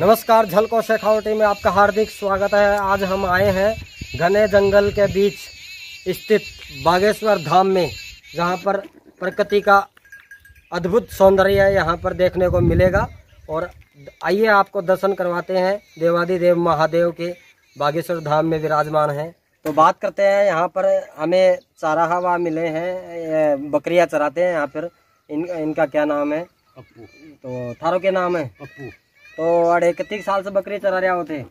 नमस्कार झलको शेखावटी में आपका हार्दिक स्वागत है। आज हम आए हैं घने जंगल के बीच स्थित बागेश्वर धाम में जहाँ पर प्रकृति का अद्भुत सौंदर्य यहाँ पर देखने को मिलेगा। और आइए आपको दर्शन करवाते हैं। देवादिदेव महादेव के बागेश्वर धाम में विराजमान हैं। तो बात करते हैं यहाँ पर हमें चाराहवा मिले हैं बकरियाँ चराते हैं यहाँ पर। इन इनका क्या नाम है? पप्पू तो थारो के नाम है? पप्पू तो अड़े कितने साल से बकरी चरा रहे होते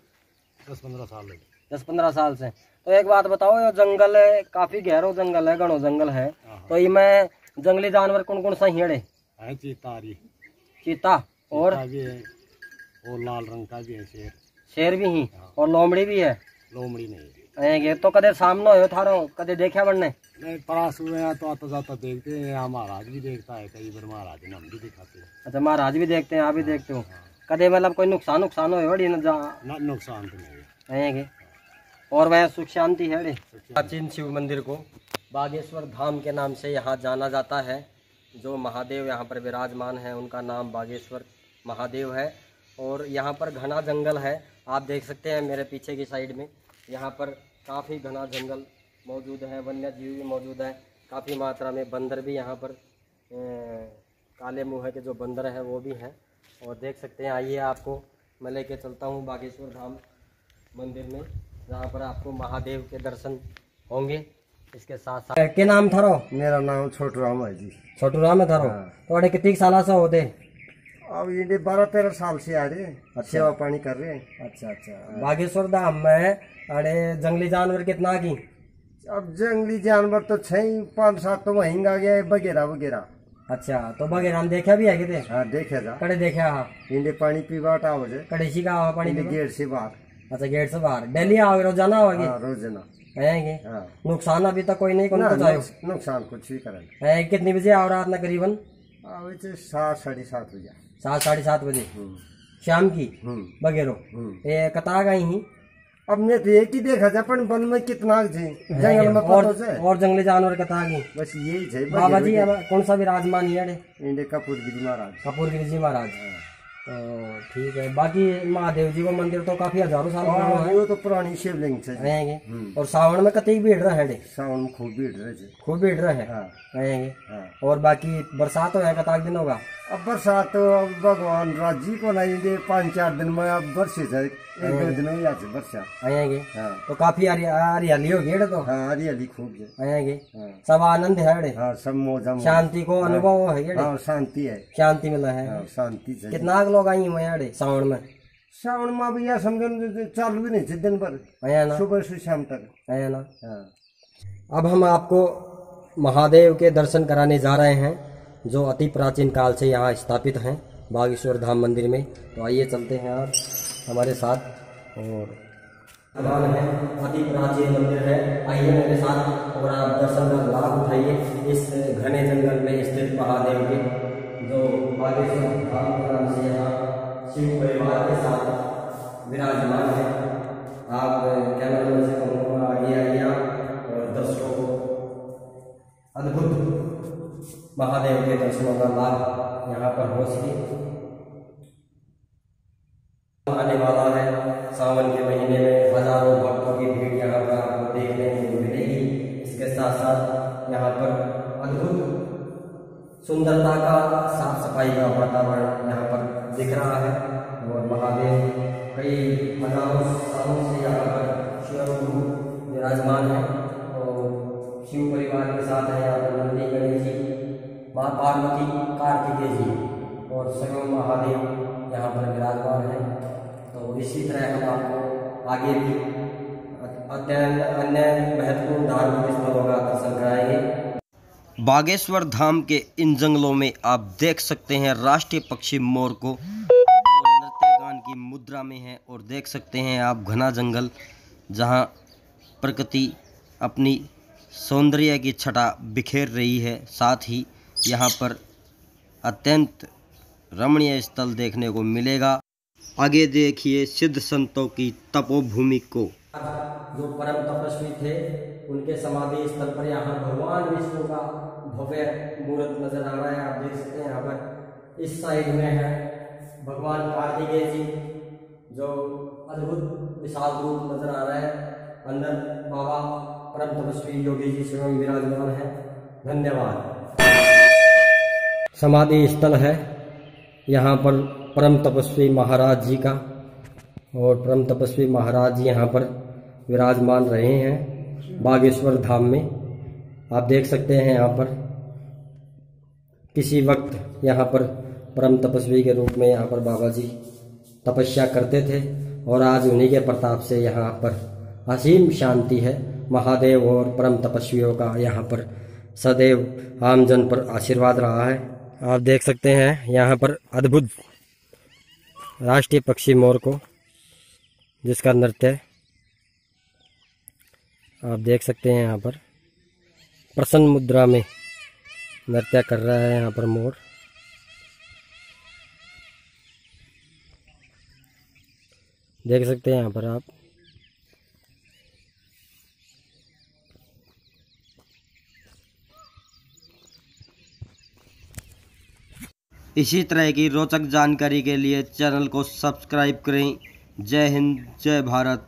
दस पंद्रह साल दस पंद्रह साल से। तो एक बात बताओ ये जंगल है काफ़ी गहरो जंगल है घनो जंगल है। हाँ। तो इसमें जंगली जानवर कौन कौन सा हिड़े है? चीतारी। चीता और भी है और लाल रंग का भी है शेर। शेर भी ही हाँ। और लोमड़ी भी है? लोमड़ी नहीं। ये तो कदे सामने हो थारो कदे देखा बनने नहीं परास हुए हैं तो आता जाता देखते हैं महाराज भी देखता है कई बार महाराज ने हम भी दिखाते हैं। अच्छा महाराज भी देखते हैं आप भी देखते हो। कदे मतलब कोई नुकसान नुकसान हो बड़ी न जा? ना नुकसान तो नहीं है और वह सुख शांति है रे प्राचीन शिव मंदिर को बागेश्वर धाम के नाम से यहाँ जाना जाता है। जो महादेव यहाँ पर विराजमान है उनका नाम बागेश्वर महादेव है। और यहाँ पर घना जंगल है। आप देख सकते हैं मेरे पीछे की साइड में यहाँ पर काफ़ी घना जंगल मौजूद है वन्य जीव भी मौजूद है। काफ़ी मात्रा में बंदर भी यहाँ पर अ, काले मुँह के जो बंदर हैं वो भी हैं। और देख सकते हैं आइए आपको मैं लेके चलता हूँ बागेश्वर धाम मंदिर में जहाँ पर आपको महादेव के दर्शन होंगे। इसके साथ साथ के नाम थारो? मेरा नाम छोटू राम है जी। छोटू राम है थारो? तो अड़े कितनी साल से होते अब ये बारह तेरह साल से आ रहे सेवा पानी कर रहे हैं। अच्छा अच्छा। बागेश्वर धाम में अड़े जंगली जानवर कितना की? अब जंगली जानवर तो छह पाँच सात तो वहीं आ गया है वगैरह वगैरह अच्छा तो बगैर हम देखा भी है किते हाँ देखे जा कड़े देखा हाँ इंडे पानी पीवा टाव जे कड़ेसी का आवा पानी इंडे गेट से बाहर। अच्छा गेट से बाहर। डेली आओगे रोज़ाना आओगे? हाँ रोज़ाना। आएँगे हाँ। नुकसान अभी तक कोई नहीं कौन ना, कुछ नुकसान कुछ भी करें है, कितनी बजे आओ रात में करीबन? इसे सात साढ़े सात बजे। सात साढ़े सात बजे। हम्म। शाम की? हम्म। बगेरो। हम्म। ये कतार गई ही? अब मैं तो एक ही देखा था पर वन में कितना छे जंगल में और और जंगली जानवर कतार की? बस यही छे बाबा जी कौन सा विराजमान है इंडे कपूर गिरी महाराज। कपूर गिरी जी महाराज तो ठीक है बाकी महादेव जी को मंदिर तो काफ़ी हज़ारों साल पुराना हाँ, वो तो पुरानी शिवलिंग से रहेंगे। और सावन में कतई भीड़ रहा है सावन में खूब भीड़ रहे खूब भीड़ रहे है। हाँ। हाँ। और बाकी बरसात हो है कतार दिन होगा? अब बरसात तो अब भगवान राज़ी को नहीं दे पाँच चार दिन में अब बरसे एक दो दिन में आज बरसा। आएँगे? हाँ। तो काफ़ी हरियाली होगी तो? हाँ हरियाली खूब छे आएँगे? हाँ। सब आनंद है रे हाँ सब मौजा शांति को अनुभव है हाँ शांति है। शांति मिला है। हाँ शांति कितना लोग आई हुए हैं रे सावन में? सावन में भी यह समझो न चालू भी नहीं छे दिन भर। सुबह से शाम तक। आया ना? हाँ। अब हम आपको महादेव के दर्शन कराने जा रहे हैं। जो अति प्राचीन काल से यहाँ स्थापित हैं, बागेश्वर धाम मंदिर में। तो आइए चलते हैं आप हमारे साथ और भगवान है, अति प्राचीन मंदिर है। आइए मेरे साथ और आप दर्शन का लाभ उठाइए। इस घने जंगल में स्थित महादेव के, जो बागेश्वर धाम के नाम से यहाँ शिव परिवार के साथ विराजमान है। महादेव के दर्शनों का लाभ यहाँ पर हो सके। आने वाला है सावन के महीने में हज़ारों भक्तों की भीड़ यहाँ पर आपको देखने को मिलेगी। इसके साथ साथ यहाँ पर अद्भुत सुंदरता का साफ़ सफ़ाई का वातावरण यहाँ पर दिख रहा है और महादेव कई हज़ारों सालों से यहाँ पर शिव विराजमान है और शिव परिवार के साथ है यहाँ पर नंदी गणेश जी। माँ पार्वती, कार्तिकेय जी और स्वयं महादेव यहाँ पर विराजमान है। तो इसी तरह हम आपको आगे भी अत्यंत अन्य महत्वपूर्ण धार्मिक स्थलों का दर्शन कराएँगे। बागेश्वर धाम के इन जंगलों में आप देख सकते हैं राष्ट्रीय पक्षी मोर को। नृत्य गान की मुद्रा में है और देख सकते हैं आप घना जंगल, जहाँ प्रकृति अपनी सौंदर्य की छटा बिखेर रही है। साथ ही यहाँ पर अत्यंत रमणीय स्थल देखने को मिलेगा। आगे देखिए सिद्ध संतों की तपोभूमि को। जो परम तपस्वी थे, उनके समाधि स्थल पर यहाँ भगवान विष्णु का भव्य मूर्त नज़र आ रहा है। आप देख सकते हैं यहाँ पर इस साइड में है भगवान कार्तिकेय जी, जो अद्भुत विशाल रूप नज़र आ रहा है। अंदर बाबा परम तपस्वी योगी जी स्वयं विराजमान है। धन्यवाद। समाधि स्थल है। यहाँ पर परम तपस्वी महाराज जी का और परम तपस्वी महाराज जी यहाँ पर विराजमान रहे हैं बागेश्वर धाम में। आप देख सकते हैं यहाँ पर किसी वक्त यहाँ पर परम तपस्वी के रूप में यहाँ पर बाबा जी तपस्या करते थे और आज उन्हीं के प्रताप से यहाँ पर असीम शांति है। महादेव और परम तपस्वियों का यहाँ पर सदैव आमजन पर आशीर्वाद रहा है। आप देख सकते हैं यहाँ पर अद्भुत राष्ट्रीय पक्षी मोर को, जिसका नृत्य आप देख सकते हैं यहाँ पर। प्रसन्न मुद्रा में नृत्य कर रहा है यहाँ पर मोर। देख सकते हैं यहाँ पर आप। इसी तरह की रोचक जानकारी के लिए चैनल को सब्सक्राइब करें। जय हिंद, जय भारत।